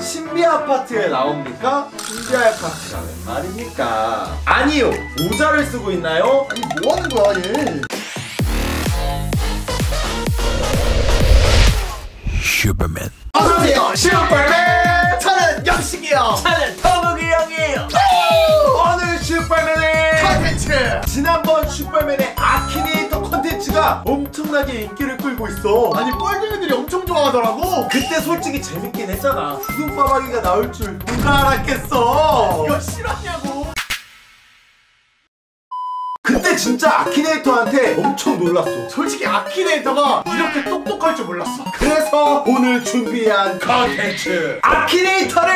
신비 아파트에 나옵니까? 신비 아파트가 웬 말입니까? 아니요 모자를 쓰고 있나요? 아니 뭐 하는 거야 얘? 슈뻘맨 어서오세요 슈뻘맨 저는 영식이요 저는 동욱이 형이에요 오늘 슈뻘맨의 컨텐츠 지난번 슈뻘맨의 아키네이터 컨텐츠가 엄청나게 인기를 끌고 있어. 아니 뻘둥이들이 엄청 좋아하더라고. 그때 솔직히 재밌긴 했잖아. 구둥바바기가 나올 줄 누가 알았겠어? 이거 실화냐고 진짜 아키네이터한테 엄청 놀랐어. 솔직히 아키네이터가 이렇게 똑똑할 줄 몰랐어. 그래서 오늘 준비한 컨텐츠. 아키네이터를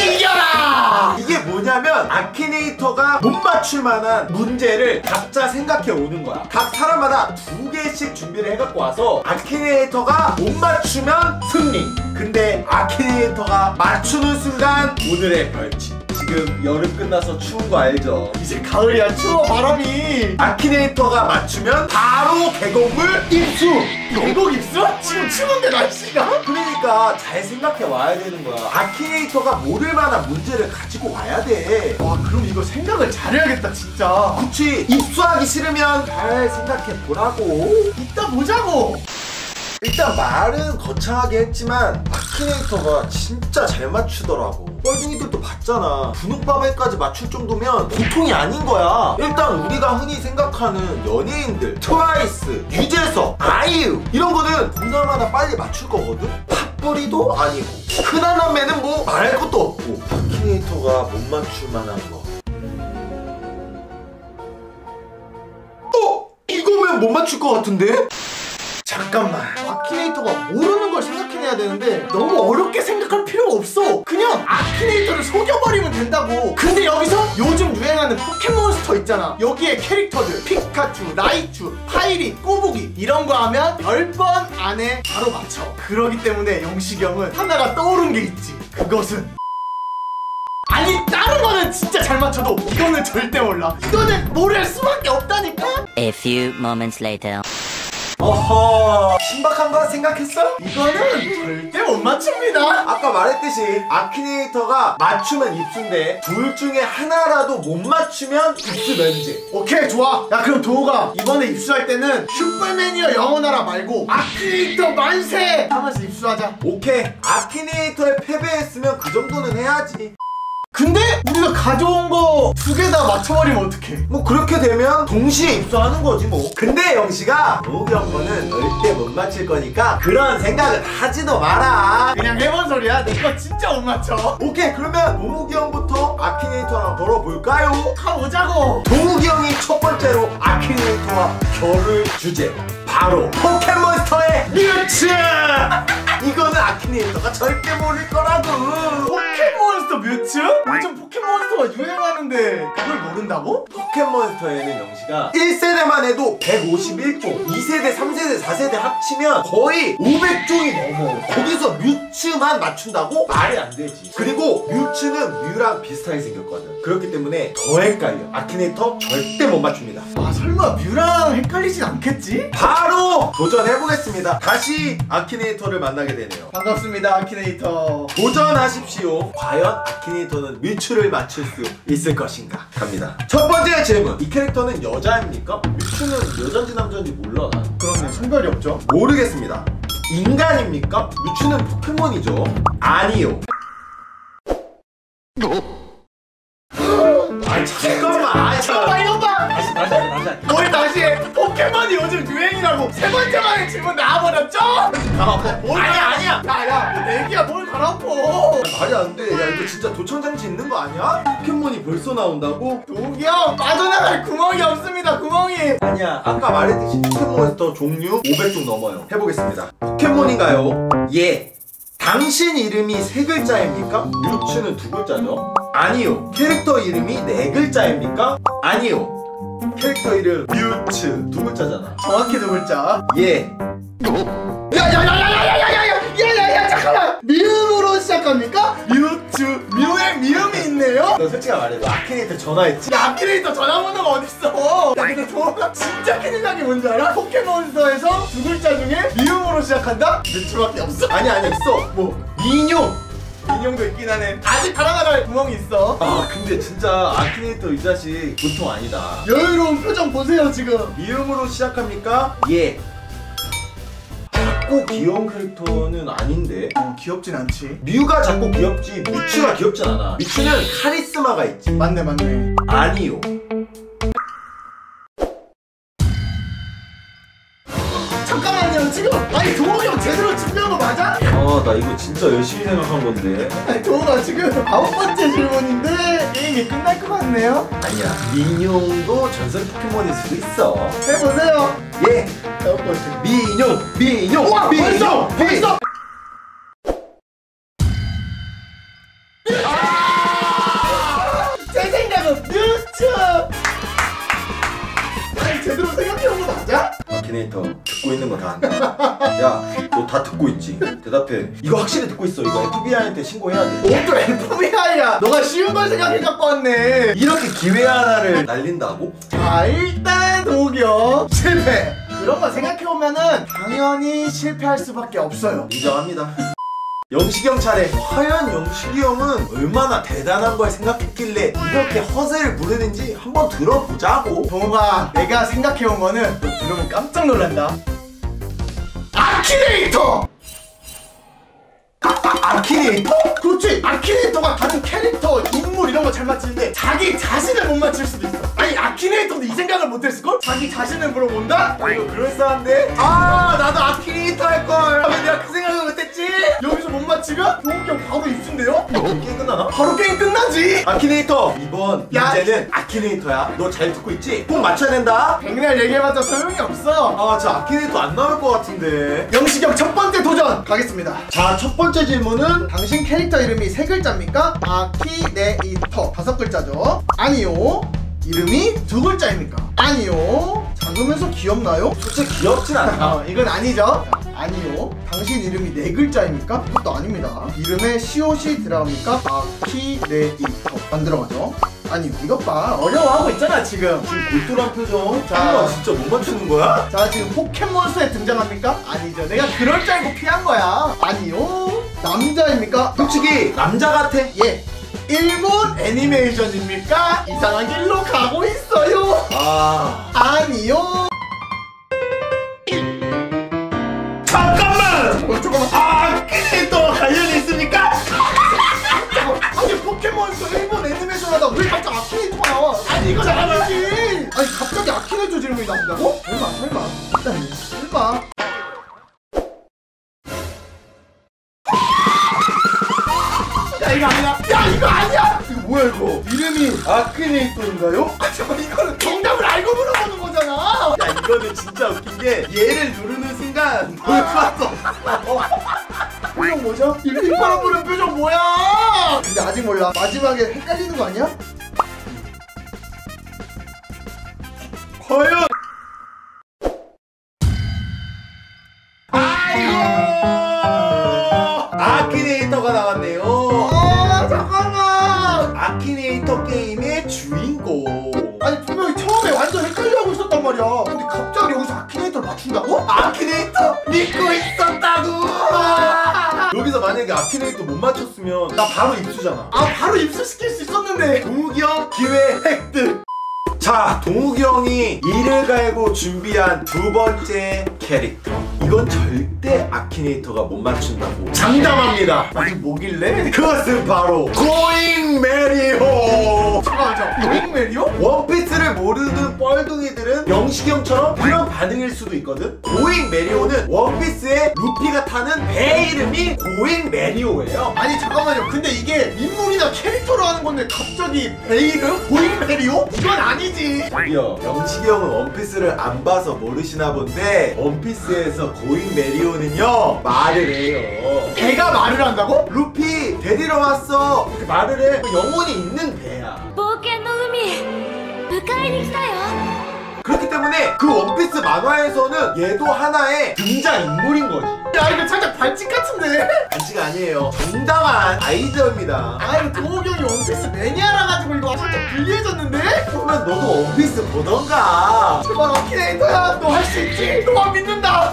이겨라! 이게 뭐냐면 아키네이터가 못 맞출 만한 문제를 각자 생각해 오는 거야. 각 사람마다 두 개씩 준비를 해갖고 와서 아키네이터가 못 맞추면 승리. 근데 아키네이터가 맞추는 순간 오늘의 벌칙 지금 여름 끝나서 추운 거 알죠? 이제 가을이야. 추워 바람이. 아키네이터가 맞추면 바로 계곡물 입수. 계곡 입수? 지금 추운데 날씨가? 그러니까 잘 생각해 와야 되는 거야. 아키네이터가 모를 만한 문제를 가지고 와야 돼. 와 그럼 이거 생각을 잘해야겠다 진짜. 그치 입수하기 싫으면 잘 생각해 보라고. 이따 보자고 일단 말은 거창하게 했지만 아키네이터가 진짜 잘 맞추더라고. 뻘둥이들도 봤잖아. 분홍바바이까지 맞출 정도면 보통이 아닌 거야. 일단 우리가 흔히 생각하는 연예인들 트와이스, 유재석, 아이유 이런 거는 보나마나 빨리 맞출 거거든? 팥뿌리도 아니고. 흔한 남매는 뭐 말할 것도 없고. 아키네이터가 못 맞출 만한 거. 어? 이거면 못 맞출 것 같은데? 잠깐만 아키네이터가 모르는 걸 생각해내야 되는데 너무 어렵게 생각할 필요가 없어. 그냥 아키네이터를 속여버리면 된다고. 근데 여기서 요즘 유행하는 포켓몬스터 있잖아. 여기에 캐릭터들 피카츄, 라이츄, 파이리, 꼬부기 이런 거 하면 10번 안에 바로 맞춰. 그러기 때문에 영식이 형은 하나가 떠오른 게 있지. 그것은 아니 다른 거는 진짜 잘 맞춰도 이거는 절대 몰라. 이거는 모를 수밖에 없다니까? A few moments later. 어허 신박한 거 생각했어? 이거는 절대 못 맞춥니다. 아까 말했듯이 아키네이터가 맞추면 입수인데 둘 중에 하나라도 못 맞추면 입수 면제. 오케이 좋아. 야 그럼 도우가 이번에 입수할 때는 슈퍼맨이여 영원하라 말고 아키네이터 만세! 하면서 입수하자. 오케이. 아키네이터에 패배했으면 그 정도는 해야지 근데 우리가 가져온 거 두 개 다 맞춰버리면 어떡해? 뭐 그렇게 되면 동시에 입수하는 거지 뭐. 근데 동욱이 형 거는 절대 못 맞힐 거니까 그런 생각은 하지도 마라. 그냥 해본 소리야. 내 거 진짜 못 맞춰. 오케이 그러면 동욱이 형부터 아키네이터 하나 걸어볼까요? 가보자고. 동욱이 형이 첫 번째로 아키네이터와 겨룰 주제. 바로 포켓몬스터의 뮤츠 이거는 아키네이터가 절대 모를 거라고 뮤츠? 요즘 포켓몬스터가 유행하는데 그걸 모른다고? 포켓몬스터에는 영식아 1세대만 해도 151종 2세대 3세대 4세대 합치면 거의 500종이 넘어 거기서 뮤츠만 맞춘다고? 말이 안 되지 그리고 뮤츠는 뮤랑 비슷하게 생겼거든 그렇기 때문에 더 헷갈려 아키네이터 절대 못 맞춥니다 아 설마 뮤랑 헷갈리진 않겠지? 바로 도전해보겠습니다. 다시 아키네이터를 만나게 되네요. 반갑습니다 아키네이터 도전하십시오. 과연 아키네이터는 뮤츠를 맞출 수 있을 것인가? 갑니다. 첫 번째 질문. 이 캐릭터는 여자입니까? 뮤츠는 여잔지 남잔지 몰라 난. 그러네 성별이 없죠 모르겠습니다. 인간입니까? 뮤츠는 포켓몬이죠. 아니요. 아 잠깐만. 아 잠깐만 이거 봐 다시 다시 다시. 거의 다시 해. 포켓몬이 요즘 유행이라고 세 번째 만에 질문 나와버렸죠? 뭘 아니야 아 이거 진짜 도청장치 있는 거 아니야? 포켓몬이 벌써 나온다고? 동기 형 빠져나갈 구멍이 없습니다 구멍이 아니야. 아까 말했듯이 포켓몬스터 종류 500종 넘어요. 해보겠습니다. 포켓몬인가요? 예. 당신 이름이 세 글자입니까? 뮤츠는 두 글자죠? 아니요. 캐릭터 이름이 네 글자입니까? 아니요. 캐릭터 이름 뮤츠 두 글자잖아. 정확히 두 글자 예. 야야야야야야야야야야야 잠깐만 미음 미음이 있네요? 너 솔직히 말해. 너 아키네이터 전화했지? 야 아키네이터 전화번호가 어딨어 야 근데 도가 진짜 큰일 나게 뭔지 알아? 포켓몬스터에서 두 글자 중에 미음으로 시작한다? 뮤츠밖에 없어 아니 아니 있어. 뭐. 민요 인형도 있긴 하네 아직 달아나갈 구멍이 있어 아 근데 진짜 아키네이터 이 자식 보통 아니다 여유로운 표정 보세요 지금 이름으로 시작합니까? 예 작고 귀여운 캐릭터는 아닌데. 어 귀엽진 않지. 뮤가 작고 귀엽지 미추가 귀엽진 않아. 미추는 카리스마가 있지. 맞네 맞네. 아니요. 잠깐만요 지금. 아니 도목이 형 제대로 준비한 거 맞아? 아 나 이거 진짜 열심히 생각한 건데. 아니 도목아 지금 아홉 번째 질문인데 게임이 끝날 것 같네요. 아니야 민용도 전설 포켓몬일 수도 있어. 해보세요. 예. 민용 민용 우와 벌써 벌써. 아! 제 생각은 뉴츠! 아니 제대로 생각해온 거 맞아? 아키네이터 듣고 있는 거 다 안다. 야너 다 듣고 있지? 대답해. 이거 확실히 듣고 있어. 이거 FBI한테 신고해야 돼. 뭐또 FBI야? 너가 쉬운 걸 생각해 갖고 왔네. 이렇게 기회 하나를 날린다고? 자 일단 도경 실패. 그런 거 생각해보면은 당연히 실패할 수밖에 없어요. 인정합니다. 영식이 형 차례. 과연 영식이 형은 얼마나 대단한 걸 생각했길래 이렇게 허세를 부르는지 한번 들어보자고. 동호가 내가 생각해온 거는 너 들으면 깜짝 놀란다 아키네 이터! 아키네이터? 그렇지 아키네이터가 다른 캐릭터 인물 이런 거 잘 맞추는데 자기 자신을 못 맞출 수도 있어 아니 아키네이터도 이 생각을 못 했을걸? 자기 자신을 물어본다? 아 이거 그럴싸한데? 아 나도 아키네이터 할걸 왜 내가 그 생각을 못했지? 여기서 못 맞추면 형 바로 입순데요? 게임 끝나나? 바로 게임 끝나지 아키네이터 이번 야. 문제는 아키네이터야 너 잘 듣고 있지? 꼭 맞춰야 된다 백날 얘기해봤자 소용이 없어 아저 아키네이터 안 나올 것 같은데 영식이 형 첫 번째 도전 가겠습니다 자 첫 번째 질문은 당신 캐릭터 이름이 세 글자입니까? 아키네이터 다섯 글자죠? 아니요. 이름이 두 글자입니까? 아니요. 작으면서 귀엽나요? 솔직히 귀엽진 않아 아, 이건 아니죠? 자, 아니요. 당신 이름이 네 글자입니까? 그것도 아닙니다. 이름에 시옷이 들어갑니까? 아키네이터 안 들어가죠? 아니 이것 봐 어려워하고 있잖아 지금 지금 골똘한 표정 자. 아 진짜 못 맞추는 거야? 자 지금 포켓몬스터에 등장합니까? 아니죠 내가 그럴 줄 알고 피한 거야 아니요 남자입니까? 솔직히 남자 같아 예. 일본 애니메이션입니까? 이상한 길로 가고 있어요. 아 아니요. 잠깐만 어, 잠깐만. 아키네이터 관련이 있습니까? 아니 포켓몬스터 일본 애니메이션 하다 왜 갑자기 아키네이터가 나와? 아니 이건 아니지. 아니 갑자기 아키네이터 질문이 나온다고? 설마 설마. 일단 설마. 이거? 이름이 아키네이터인가요? 아 잠깐 이거는 정답을 알고 물어보는 거잖아. 야 이거는 진짜 웃긴 게 얘를 누르는 순간 뭘 봤어 표정 뭐죠? 이 휘파람 부는 표정 뭐야? 근데 아직 몰라. 마지막에 헷갈리는 거 아니야? 과연 아키네이터 못 맞췄으면 나 바로 입수잖아. 아 바로 입수시킬 수 있었는데. 동욱이 형 기회 획득. 자 동욱이 형이 이를 갈고 준비한 두 번째 캐릭터. 이건 절대 아키네이터가 못 맞춘다고 장담합니다 아니 뭐길래? 그것은 바로 고잉 메리호 잠깐만 잠깐. 고잉 메리호? 원피스를 모르는 뻘둥이들은 영식이 형처럼 그런 반응일 수도 있거든 고잉 메리호는 원피스의 루피가 타는 배 이름이 고잉 메리호예요 아니 잠깐만요. 근데 이게 인물이나 캐릭터로 하는 건데 갑자기 배 이름? 고잉 메리호? 이건 아니지. 저기요 영식이 형은 원피스를 안 봐서 모르시나 본데 원피스에서 고잉 메리오 되거든요. 말을 해요. 배가 말을 한다고? 루피 데리러 왔어. 그렇게 말을 해. 그 영혼이 있는 배야. 그렇기 때문에 그 원피스 만화에서는 얘도 하나의 등장인물인 거지. 야 이거 살짝 반칙 같은데? 반칙 아니에요. 정당한 아이디어입니다. 아 이거 도우이 형이 원피스 매니아라 가지고 이거 살짝 불리해졌는데? 그러면 너도 원피스 보던가. 제발 어키네이터야 너 할 수 있지? 너만 믿는다.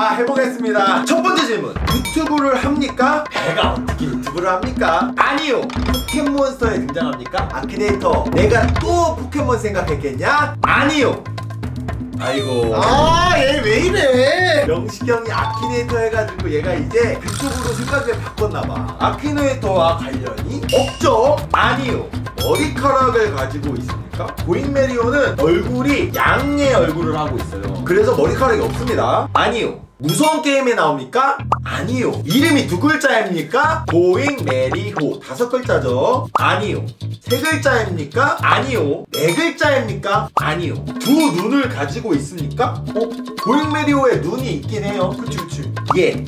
자 해보겠습니다. 첫 번째 질문. 유튜브를 합니까? 내가 어떻게 유튜브를 합니까? 아니요. 포켓몬스터에 등장합니까? 아키네이터. 내가 또 포켓몬 생각했겠냐? 아니요. 아이고. 아 얘 왜 이래 영식 형이 아키네이터 해가지고 얘가 이제 그쪽으로 생각을 바꿨나봐. 아키네이터와 관련이 없죠? 아니요. 머리카락을 가지고 있습니까? 고잉메리오는 얼굴이 양의 얼굴을 하고 있어요. 그래서 머리카락이 없습니다. 아니요. 무서운 게임에 나옵니까? 아니요. 이름이 두 글자입니까? 고잉 메리호 다섯 글자죠. 아니요. 세 글자입니까? 아니요. 네 글자입니까? 아니요. 두 눈을 가지고 있습니까? 어? 고잉 메리오에 눈이 있긴 해요. 그치 그치. 예.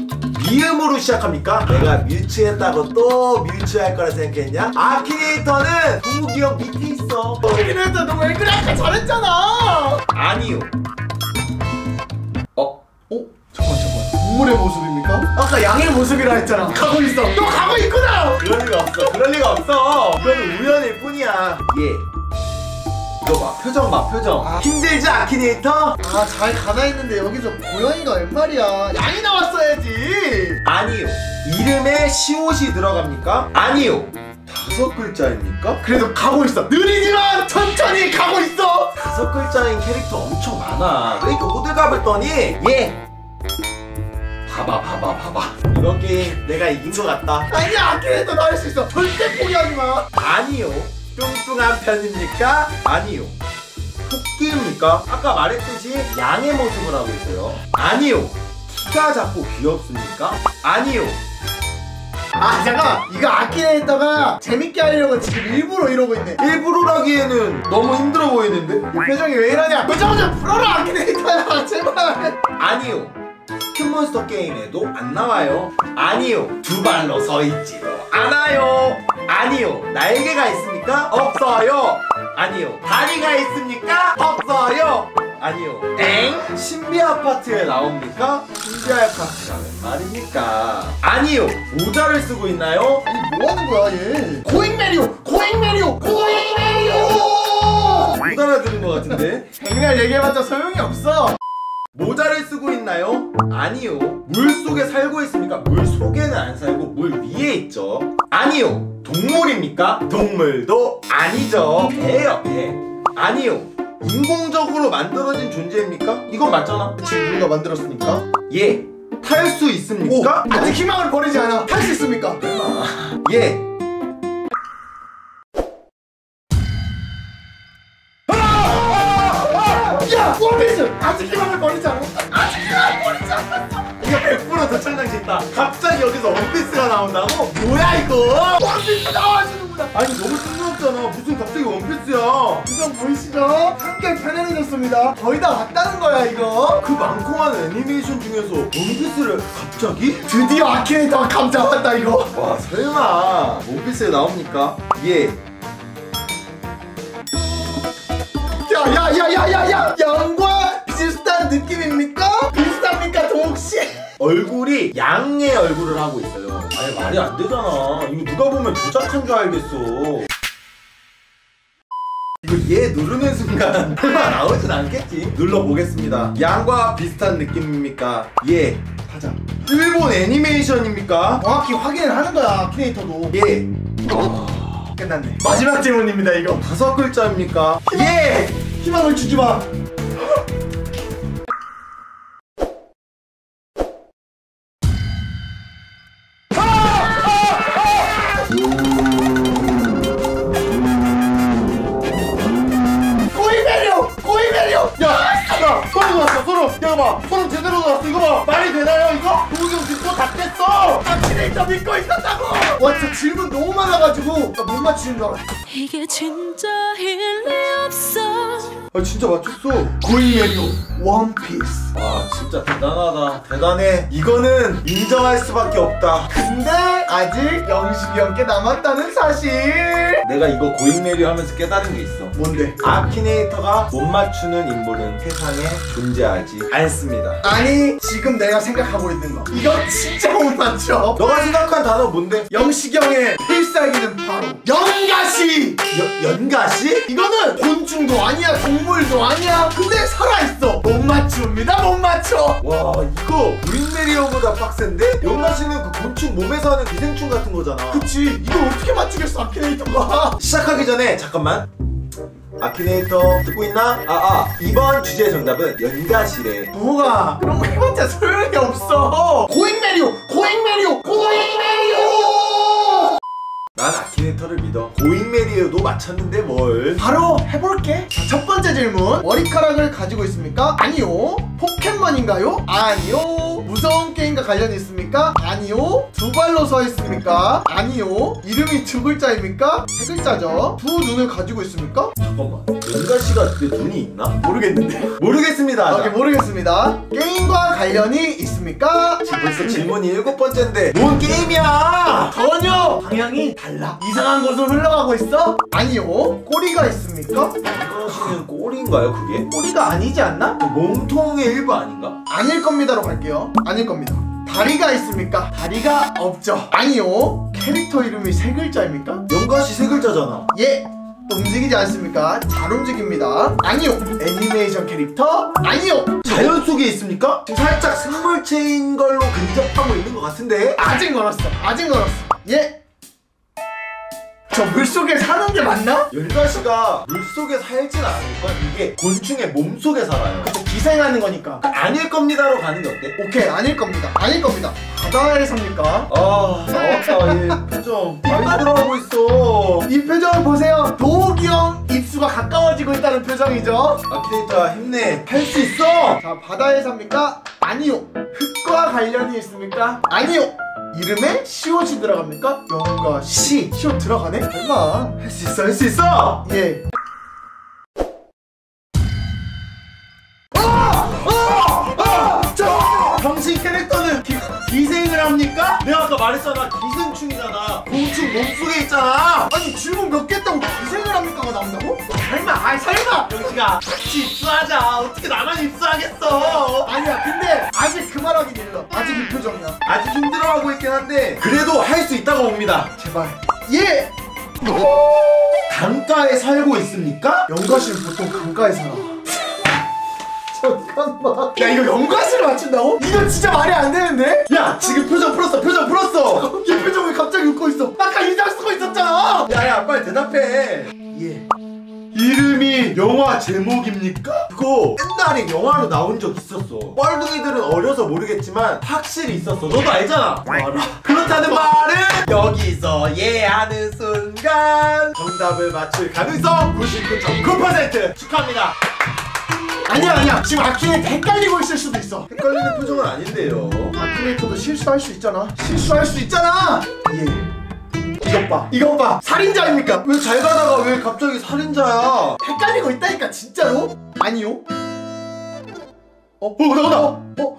미음으로 시작합니까? 내가 밀치했다고 또 밀치할 거라 생각했냐? 아키네이터는 부부기억 밑에 있어. 아키네이터 너 왜 그래 아까 잘했잖아 아니요. 동물의 모습입니까? 아까 양의 모습이라 했잖아 가고 있어 너 가고 있구나 그럴 리가 없어. 그럴 리가 없어. 이건 우연일 뿐이야. 예. 이거 봐. 표정 봐. 표정. 아. 힘들지 아키네이터? 아 잘 가나 했는데 여기서 고양이가 웬 말이야 양이 나왔어야지 아니요. 이름에 시옷이 들어갑니까? 아니요. 다섯 글자입니까? 그래도 가고 있어 느리지만 천천히 가고 있어 다섯 글자인 캐릭터 엄청 많아. 왜 이렇게 호들갑을 떠니? 예. 봐봐, 봐봐, 봐봐. 이번 게임 내가 이긴 것 같다. 아니야 아키네이터 너할수 있어 절대 포기하지 마 아니요. 뚱뚱한 편입니까? 아니요. 토끼입니까? 아까 말했듯이 양의 모습을 하고 있어요. 아니요. 키가 작고 귀엽습니까? 아니요. 아 잠깐만 이거 아키네이터가 재밌게 하려고 지금 일부러 이러고 있네 일부러라기에는 너무 힘들어 보이는데? 이 표정이 왜 이러냐 표정 좀 풀어라 아키네이터야 제발 아니요. 큐몬스터 게임에도 안 나와요. 아니요. 두 발로 서 있지도 않아요. 아니요. 날개가 있습니까? 없어요. 아니요. 다리가 있습니까? 없어요. 아니요. 땡. 신비 아파트에 나옵니까? 신비 아파트가 웬 말입니까? 아니요. 모자를 쓰고 있나요? 아니 뭐 하는 거야 얘 고잉 메리호 고잉 메리호 고잉 메리호 못 알아듣는 것 같은데? 백날 얘기해봤자 소용이 없어 모자를 쓰고 있나요? 아니요. 물 속에 살고 있습니까? 물 속에는 안 살고 물 위에 있죠. 아니요. 동물입니까? 동물도 아니죠. 배예요, 배. 아니요. 인공적으로 만들어진 존재입니까? 이건 맞잖아. 지금 우리가 만들었으니까 예. 탈수오 있습니까? 아직 희망을 버리지 않아 할수 있습니까? 예. 야 원피스 아직 희망을 버리지 않아 아직 희망을 버리지 않아 이거 100% 도착장치 있다. 갑자기 여기서 원피스가 나온다고? 뭐야 이거 원피스 나와주는구나 아니 너무 뜬금없잖아. 무슨 갑자기 원피스야? 표정 보이시죠? 한결 편안해졌습니다 거의 다 왔다는 거야 이거 그 많은 애니메이션 중에서 원피스를 갑자기? 드디어 아키네이터가 감 잡았다 이거 와 설마 원피스에 나옵니까? 예 야야야야야야 양과 비슷한 느낌입니까? 비슷합니까 동욱씨? 얼굴이 양의 얼굴을 하고 있어요 아니 말이 안 되잖아 이거 누가 보면 조작한 줄 알겠어 이거 얘 누르는 순간 설마 나오진 않겠지? 눌러보겠습니다 양과 비슷한 느낌입니까? 예 가자 일본 애니메이션입니까? 정확히 확인을 하는 거야 아키네이터도 예 끝났네 마지막 질문입니다 이거 다섯 글자입니까? 예 희망을 주지 마 고이베리오! 고이베리오! 야! 야! 소름 돋았어 소름! 야 봐! 소름 제대로 돋았어 이거 봐! 말이 되나요 이거? 동욱이 형 지금 또다 깼어! 아키네이터 믿고 있었다고! 와 진짜 질문 너무 많아가지고 나 못 맞히는 줄 알았어 이게 진짜 일리 아 진짜 맞췄어. 고이베리오 원피스 와 진짜 대단하다. 대단해. 이거는 인정할 수밖에 없다. 근데 아직 영식이 형께 남았다는 사실. 내가 이거 고인메리 하면서 깨달은 게 있어. 뭔데? 아키네이터가 못 맞추는 인물은 세상에 존재하지 않습니다. 아니 지금 내가 생각하고 있는 거. 이거 진짜 못 맞춰. 너가 생각한 단어 뭔데? 영식형의 필살기는 바로 연가시. 여, 연가시? 이거는 곤충도 아니야 동 물도 아니야 근데 살아있어. 못 맞춥니다 못 맞춰. 와 이거 루인메리어보다 빡센데? 연가시는 그 곤충 몸에 사는 기생충 같은 거잖아. 그치. 이걸 어떻게 맞추겠어 아키네이터가? 시작하기 전에 잠깐만. 아키네이터 듣고 있나? 아아 이번 주제의 정답은 연가시래. 뭐가 그런 거 해봤자 소용이 없어. 고잉메리오 고잉메리오 고잉메리오! 난 아키네이터를 믿어. 고잉메리어도 맞췄는데 뭘? 바로 해볼게. 자, 첫 번째 질문 머리카락을 가지고 있습니까? 아니요 포켓몬인가요? 아니요 무서운 게임과 관련이 있습니까? 아니요 두 발로 서 있습니까? 아니요 이름이 두 글자입니까? 세 글자죠 두 눈을 가지고 있습니까? 잠깐만 연가시가 내 눈이 있나? 모르겠는데 모르겠습니다 아, 오케이 모르겠습니다 게임과 관련이 있습니까? 지금 벌써 질문이 일곱 번째인데 뭔 게임이야 전혀 방향이 달라 이상한 곳으로 흘러가고 있어? 아니요 꼬리가 있습니까? 연가시는 꼬리인가요 그게? 꼬리가 아니지 않나? 몸통의 일부 아닌가? 아닐 겁니다로 갈게요. 아닐 겁니다. 다리가 있습니까? 다리가 없죠. 아니요. 캐릭터 이름이 세 글자입니까? 연가시 세 글자잖아 예. 움직이지 않습니까? 잘 움직입니다. 아니요. 애니메이션 캐릭터? 아니요. 자연 속에 있습니까? 지금 살짝 생물체인 걸로 근접하고 있는 것 같은데? 아직 멀었어. 아직 멀었어. 예. 저 물속에 사는 게 맞나? 연가시가 물속에 살진 않을걸? 이게 곤충의 몸속에 살아요 저 기생하는 거니까. 아닐 겁니다로 가는 게 어때? 오케이. 아닐 겁니다. 아닐 겁니다. 바다에 삽니까? 아 나왔다 얘 표정 많이 들어가고 있어 이 표정을 보세요. 도욱이 형 입수가 가까워지고 있다는 표정이죠. 아키네이터야 힘내 할 수 있어 자 바다에 삽니까? 아니요 흙과 관련이 있습니까? 아니요 이름에 시옷이 들어갑니까? 영과 시 시옷 들어가네? 설마. 할 수 있어 할 수 있어! 예. 자 당신 캐릭터는 기, 기생을 합니까? 내가 아까 말했잖아 기생충이잖아. 곤충 몸속에 있잖아. 아니 질문 몇 개 했다고 기생을 합니까가 나온다고? 설마 아이 설마! 영식아 같이 입수하자. 어떻게 나만 입수하겠어? 아니야 근데 아직 그 말하기 일러 아직 이 표정이야. 아직 힘들어하고 있긴 한데 그래도 할 수 있다고 봅니다. 제발. 예! 강가에 살고 있습니까? 영가씨는 보통 강가에 살아 잠깐만 야 이거 영가씨를 맞춘다고? 이거 진짜 말이 안 되는데? 야 지금 표정 풀었어 표정 풀었어. 얘 표정 왜 갑자기 웃고 있어? 아까 인상 쓰고 있었잖아. 야야 빨리 대답해. 예. 이름이 영화 제목입니까? 그거 옛날에 영화로 나온 적 있었어. 뻘둥이들은 어려서 모르겠지만 확실히 있었어. 너도 알잖아. 알아 그렇다는 말은 여기서 예하는 순간 정답을 맞출 가능성 99.9% 축하합니다 아니야 아니야. 지금 아키네이터 헷갈리고 있을 수도 있어. 헷갈리는 표정은 아닌데요. 아키네이터도 실수할 수 있잖아. 실수할 수 있잖아! 예. 이것 봐. 이것 봐. 살인자입니까? 왜 잘 가다가 왜 갑자기 살인자야? 헷갈리고 있다니까 진짜로? 아니요. 어? 어 나 온다. 어?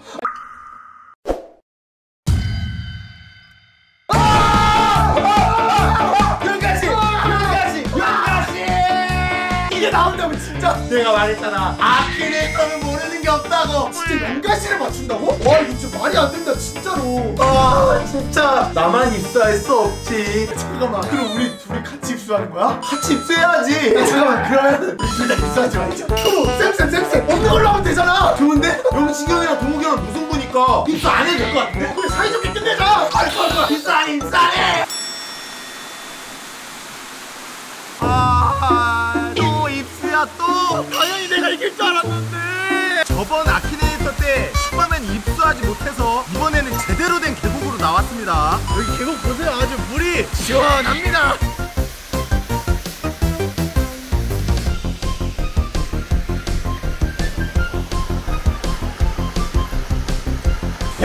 여기까지! 여기까지! 여기까지! 이게 나온다고 진짜! 내가 말했잖아. 아 없다고. 진짜 연가시를 맞춘다고? 와 이거 진짜 말이 안 된다 진짜로. 아 진짜. 나만 입사할 수 없지. 잠깐만. 그럼 우리 둘이 같이 입수하는 거야? 같이 입수해야지. 야, 잠깐만. 그러면 우리 둘다 입수하지 말자. 쌤쌤 쌤쌤. 없는 걸로 하면 되잖아. 좋은데? 영식이 형이랑 동욱이 형은 무슨 분이니까 입수 안 해도 될 것 같은데? 우리 사이좋게 끝내자. 입수 안 해, 입수 안 해! 아 또 입수야 또? 당연히 내가 이길 줄 알았는데 저번 아키네이터 때 슈퍼맨 입수하지 못해서 이번에는 제대로 된 계곡으로 나왔습니다. 여기 계곡 보세요. 아주 물이 시원합니다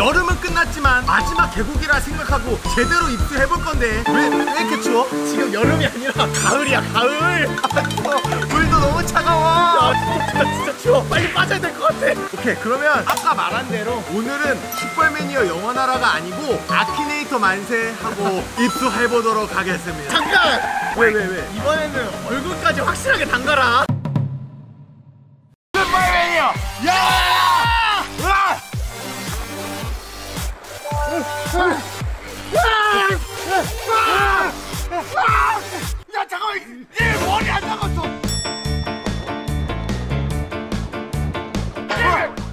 여름은 끝났지만 마지막 계곡이라 생각하고 제대로 입수해볼 건데. 왜, 왜 이렇게 추워? 지금 여름이 아니라 가을이야 가을. 물도 너무 차가워. 아 진짜 진짜 추워. 빨리 빠져야 될 것 같아. 오케이 그러면 아까 말한 대로 오늘은 슈퍼매니어 영원하라가 아니고 아키네이터 만세 하고 입수해보도록 하겠습니다. 잠깐! 왜 왜 왜? 이번에는 얼굴까지 확실하게 담가라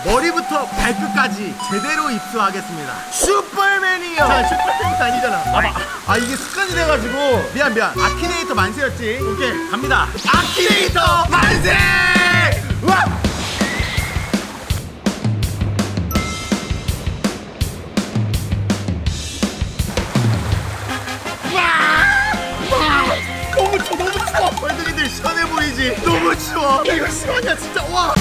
머리부터 발끝까지 제대로 입수하겠습니다. 슈퍼맨이요. 자, 슈퍼맨이 아니잖아. 아, 아, 이게 습관이 돼가지고 미안 미안. 아키네이터 만세였지. 오케이 갑니다. 아키네이터 만세! 와! 너무 추워 너무 추워 벌둥이들 시원해 보이지 너무 추워 야, 이거 시원이야 진짜 와